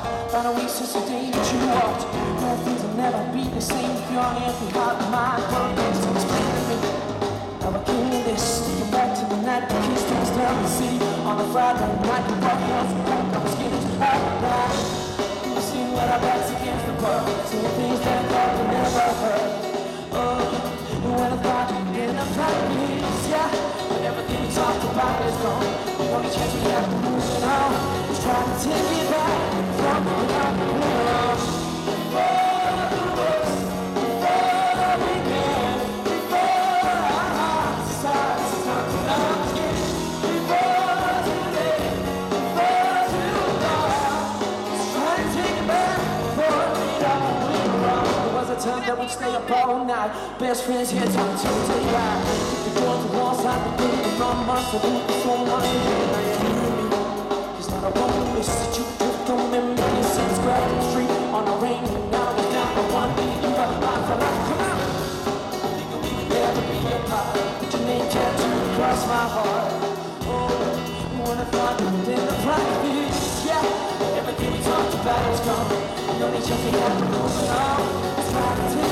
About a week since the day that you walked. No, things will never be the same if you're empty heart and mind. What makes to explain to me? How I came this. Thinking back to the night we kissed in this lovely city. On a Friday night, we some coke. I was getting out of line. You see what our backs against the bar. Seeing things that I thought we never heard. Oh, and when I thought in a practice, yeah. But everything we talked about is gone. The only chance we have to move it on is try to take it that we'd stay up all night, best friends here talking till the daylight. The girls were all side the day, the mom must have been so much. Now you hear me. Cause not a one miss that you drift on memory since Grafton Street on a rainy night. It's not the one thing you got life for life. Come on. We could never be apart. Put your name tattooed across my heart. Oh, when I thought we were in a practice, yeah. Everything we talked about is gone. The we have to move it on try to